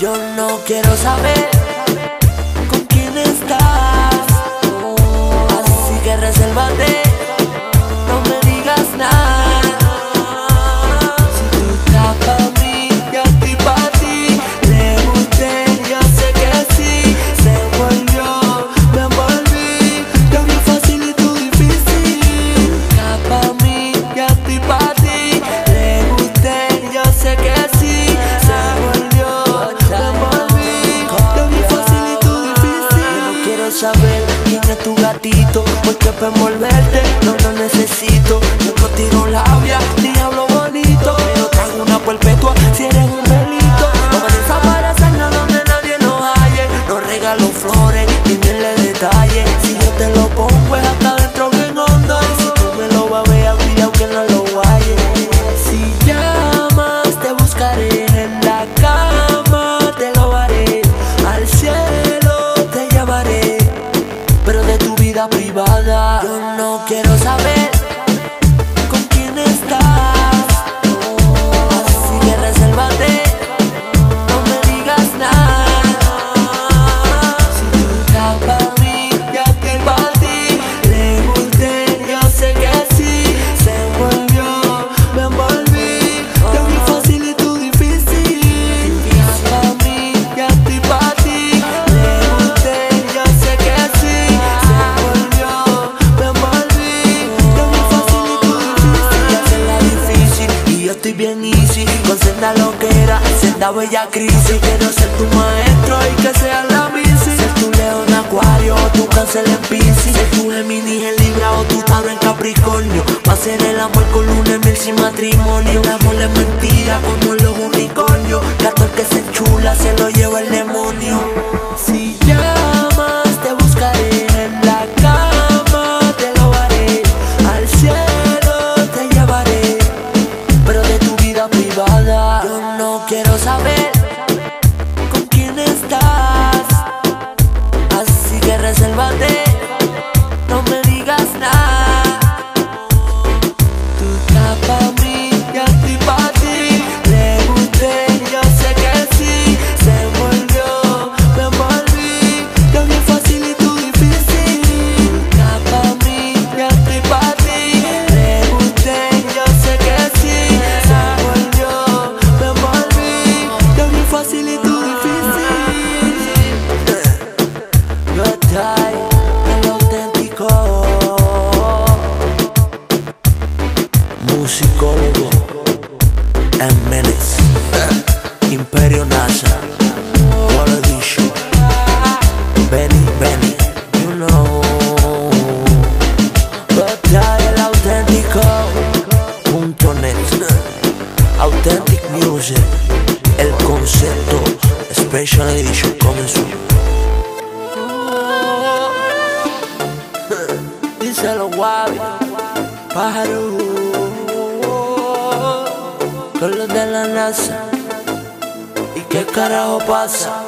Yo no quiero saber. saber, tiene tu gatito, porque para envolverte no lo necesito. Quiero saber. con senda loquera, senda bella crisis. Quiero ser tu maestro y que sea la bici. Ser tu león acuario o tu cáncer en piscis. Ser tu gemini en libra o tu tauro en capricornio. Va a ser el amor con luna mil sin matrimonio. El amor es mentira como los unicornios. Gato el que se enchula se lo lleva el demonio. Si ya Quiero saber and Menace, Imperio NASA, What Edition, Benny Benny, you know. Batalla el auténtico, oh. net, Authentic Music, el concepto, Special Edition comenzó. Díselo, Wabi, pájaro con de la NASA. ¿Y qué carajo pasa?